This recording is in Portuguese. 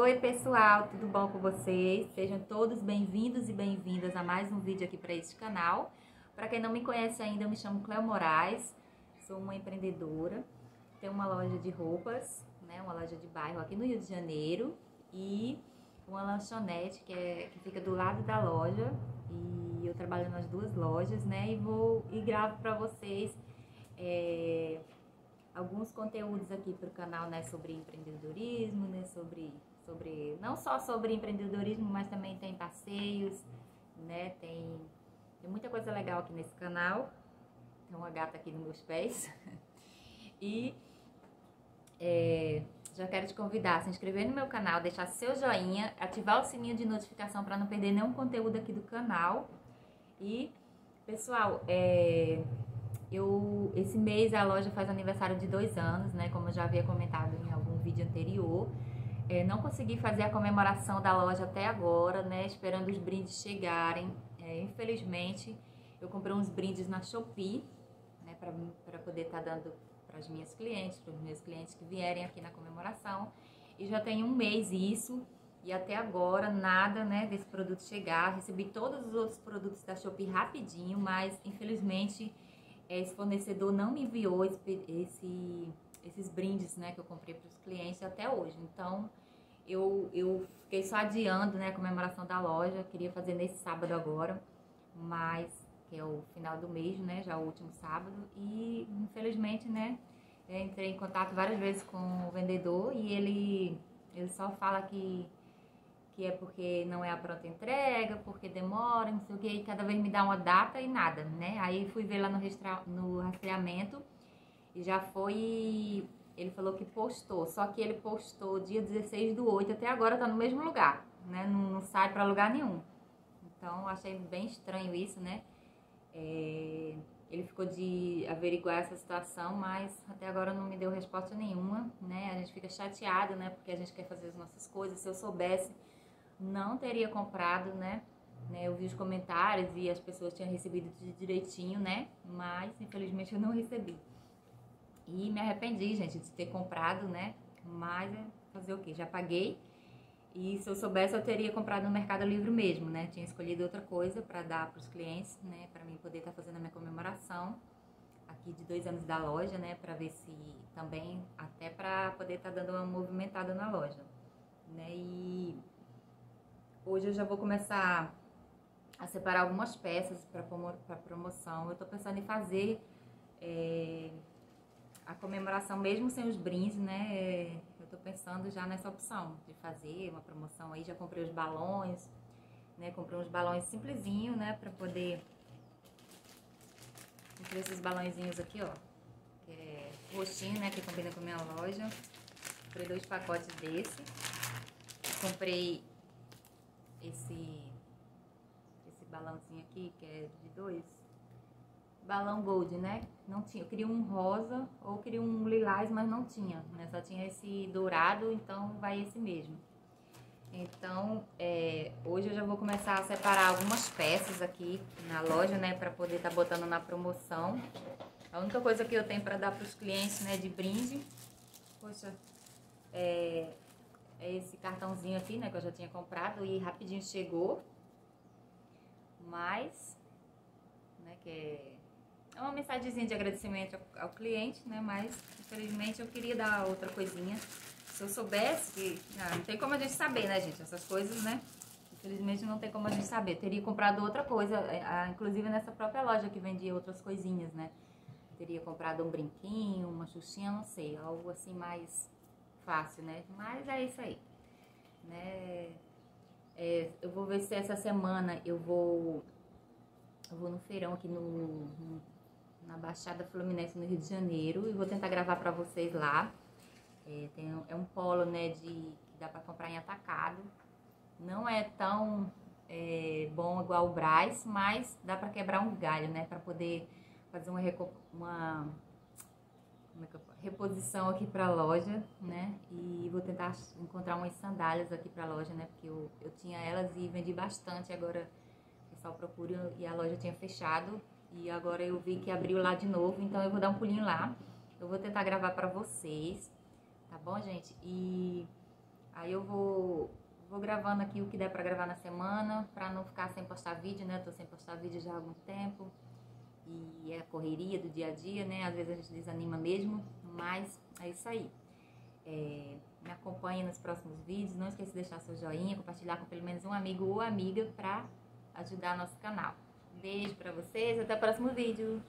Oi pessoal, tudo bom com vocês? Sejam todos bem-vindos e bem-vindas a mais um vídeo aqui para este canal. Para quem não me conhece ainda, eu me chamo Cleo Moraes, sou uma empreendedora, tenho uma loja de roupas, né, uma loja de bairro aqui no Rio de Janeiro e uma lanchonete que, é, que fica do lado da loja e eu trabalho nas duas lojas, né, e vou e gravo para vocês é, alguns conteúdos aqui para o canal, né, sobre empreendedorismo, né, sobre, sobre, não só sobre empreendedorismo, mas também tem passeios, né, tem, tem muita coisa legal aqui nesse canal, tem uma gata aqui nos meus pés, e é, já quero te convidar a se inscrever no meu canal, deixar seu joinha, ativar o sininho de notificação para não perder nenhum conteúdo aqui do canal, e, pessoal, é, eu, esse mês a loja faz aniversário de dois anos, né? Como eu já havia comentado em algum vídeo anterior. É, não consegui fazer a comemoração da loja até agora, né? Esperando os brindes chegarem. É, infelizmente, eu comprei uns brindes na Shopee, né? Para poder estar tá dando para as minhas clientes, para os meus clientes que vierem aqui na comemoração. E já tem um mês isso. E até agora nada, né, desse produto chegar. Recebi todos os outros produtos da Shopee rapidinho, mas infelizmente esse fornecedor não me enviou esse, esse, esses brindes, né, que eu comprei para os clientes até hoje. Então, eu, eu fiquei só adiando, né, a comemoração da loja. Queria fazer nesse sábado agora, mas que é o final do mês, né, já o último sábado. E infelizmente, né, entrei em contato várias vezes com o vendedor e ele, ele só fala que que é porque não é a pronta entrega, porque demora, não sei o que, e cada vez me dá uma data e nada, né? Aí fui ver lá no, no rastreamento e já foi. Ele falou que postou, só que ele postou dia 16 do 8, até agora tá no mesmo lugar, né? Não, não sai para lugar nenhum. Então achei bem estranho isso, né? É, ele ficou de averiguar essa situação, mas até agora não me deu resposta nenhuma, né? A gente fica chateado, né? Porque a gente quer fazer as nossas coisas. Se eu soubesse não teria comprado, né? né? Eu vi os comentários e as pessoas tinham recebido direitinho, né? Mas infelizmente eu não recebi. E me arrependi, gente, de ter comprado, né? Mas é fazer o quê? Já paguei. E se eu soubesse, eu teria comprado no Mercado Livre mesmo, né? Tinha escolhido outra coisa para dar para os clientes, né? Para mim poder estar tá fazendo a minha comemoração aqui de dois anos da loja, né? Para ver se também, até para poder estar tá dando uma movimentada na loja, né? E Hoje eu já vou começar a separar algumas peças para promoção. Eu estou pensando em fazer é, a comemoração mesmo sem os brindes, né? Eu estou pensando já nessa opção de fazer uma promoção aí. Já comprei os balões, né? Comprei uns balões simplesinho, né? Para poder... Comprei esses balãozinhos aqui, ó. Que é roxinho, né? Que combina com a minha loja. Comprei dois pacotes desse. Comprei esse, esse balãozinho aqui, que é de dois. Balão gold, né? Não tinha. Eu queria um rosa ou queria um lilás, mas não tinha, né? Só tinha esse dourado, então vai esse mesmo. Então, é, hoje eu já vou começar a separar algumas peças aqui na loja, né? Pra poder estar tá botando na promoção. A única coisa que eu tenho para dar para os clientes, né? De brinde. Poxa, é, é esse cartãozinho aqui, né, que eu já tinha comprado e rapidinho chegou. Mas, né, que é, é uma mensagenzinha de agradecimento ao, cliente, né, mas infelizmente eu queria dar outra coisinha. Se eu soubesse que, ah, não tem como a gente saber, né, gente, essas coisas, né, infelizmente não tem como a gente saber. Eu teria comprado outra coisa, é, inclusive nessa própria loja que vendia outras coisinhas, né. Teria comprado um brinquinho, uma xuxinha, não sei, algo assim mais fácil, né? Mas é isso aí, né? É, eu vou ver se essa semana eu vou eu vou no feirão aqui no, no Baixada Fluminense no Rio de Janeiro e vou tentar gravar para vocês lá. É, tem, é um polo, né, de que dá para comprar em atacado. Não é tão é, bom igual o Braz, mas dá para quebrar um galho, né, para poder fazer uma, uma é reposição aqui para a loja, né? E vou tentar encontrar umas sandálias aqui para a loja, né? Porque eu, eu tinha elas e vendi bastante, agora o pessoal procura e a loja tinha fechado. E agora eu vi que abriu lá de novo, então eu vou dar um pulinho lá. Eu vou tentar gravar para vocês, tá bom, gente? E Aí eu vou, vou gravando aqui o que der pra gravar na semana, pra não ficar sem postar vídeo, né? Eu tô sem postar vídeo já há algum tempo. E é a correria do dia a dia, né? Às vezes a gente desanima mesmo, mas é isso aí. É, me acompanhe nos próximos vídeos. Não esqueça de deixar seu joinha, compartilhar com pelo menos um amigo ou amiga para ajudar nosso canal. Beijo para vocês, até o próximo vídeo.